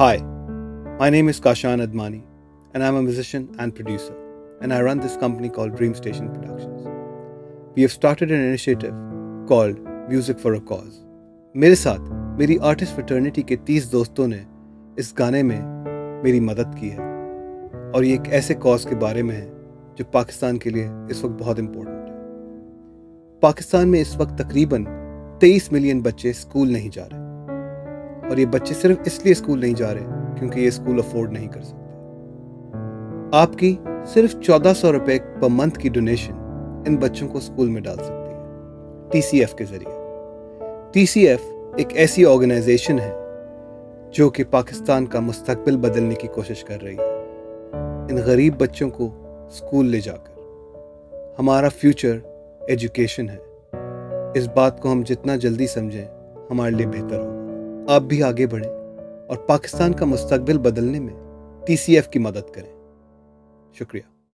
Hi, my name is Kashan Admani, and I'm a musician and producer, and I run this company called Dream Station Productions. We have started an initiative called Music for a Cause. میرے ساتھ میری artist fraternity کے تیس دوستوں نے اس گانے میں میری مدد کی ہے اور یہ ایک ایسے کاز کے بارے میں ہے جو پاکستان کے لیے اس وقت بہت امپورٹنٹ ہے پاکستان میں اس وقت تقریباً تیئیس ملین بچے اسکول نہیں جا رہے اور یہ بچے صرف اس لیے اسکول نہیں جا رہے کیونکہ یہ اسکول افورڈ نہیں کر سکتے۔ آپ کی صرف چودہ سو روپے پر منتھ کی ڈونیشن ان بچوں کو اسکول میں ڈال سکتی ہے۔ ٹی سی ایف کے ذریعے۔ ٹی سی ایف ایک ایسی آرگنائزیشن ہے جو کہ پاکستان کا مستقبل بدلنے کی کوشش کر رہی ہے۔ ان غریب بچوں کو اسکول لے جا کر۔ ہمارا فیوچر ایجوکیشن ہے۔ اس بات کو ہم جتنا جلدی سمجھیں، ہمارے لیے بہتر ہوگا۔ آپ بھی آگے بڑھیں اور پاکستان کا مستقبل بدلنے میں ٹی سی ایف کی مدد کریں۔ شکریہ۔